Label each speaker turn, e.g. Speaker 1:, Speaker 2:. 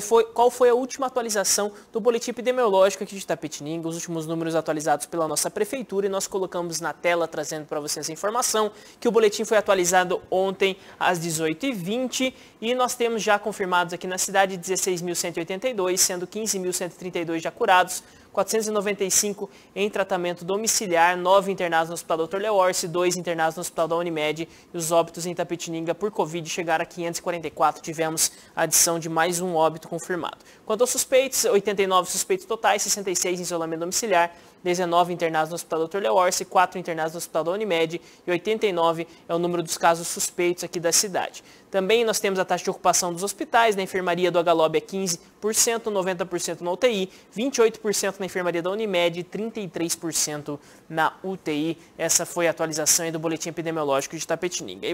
Speaker 1: foi, qual foi a última atualização do boletim epidemiológico aqui de Tapetininga, os últimos números atualizados pela nossa prefeitura e nós colocamos na tela trazendo para vocês a informação que o boletim foi atualizado ontem às 18h20 e nós temos já confirmados aqui na cidade 16.182, sendo 15.132 já curados, 495 em tratamento domiciliar, 9 internados no Hospital Dr. Leorce, 2 internados no Hospital da Unimed e os óbitos em Tapetininga por Covid chegaram a 544. Tivemos a adição de mais um óbito confirmado. Quanto aos suspeitos, 89 suspeitos totais, 66 em isolamento domiciliar, 19 internados no Hospital Dr. Leorce, 4 internados no Hospital da Unimed e 89 é o número dos casos suspeitos aqui da cidade. Também nós temos a taxa de ocupação dos hospitais, na enfermaria do HLOB é 15%, 90% na UTI, 28% na enfermaria da Unimed e 33% na UTI. Essa foi a atualização do boletim epidemiológico de Tapetininga.